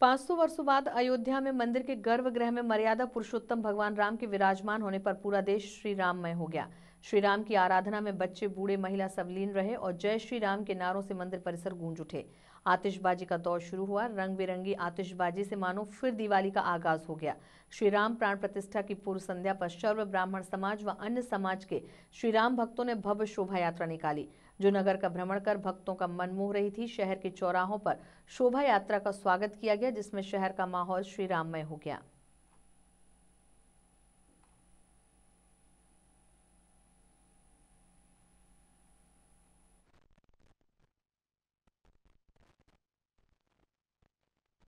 500 वर्षों बाद अयोध्या में मंदिर के गर्भगृह में मर्यादा पुरुषोत्तम भगवान राम के विराजमान होने पर पूरा देश श्री राममय हो गया। श्री राम की आराधना में बच्चे, बूढ़े, महिला सब लीन रहे और जय श्री राम के नारों से मंदिर परिसर गूंज उठे। आतिशबाजी का दौर शुरू हुआ। रंग बिरंगी आतिशबाजी से मानो फिर दिवाली का आगाज़ हो गया। श्री राम प्राण प्रतिष्ठा की पूर्व संध्या पर सर्व ब्राह्मण समाज व अन्य समाज के श्री राम भक्तों ने भव्य शोभा यात्रा निकाली। जो नगर का भ्रमण कर भक्तों का मन मोह रही थी, शहर के चौराहों पर शोभा यात्रा का स्वागत किया गया, जिसमें शहर का माहौल श्री राममय हो गया।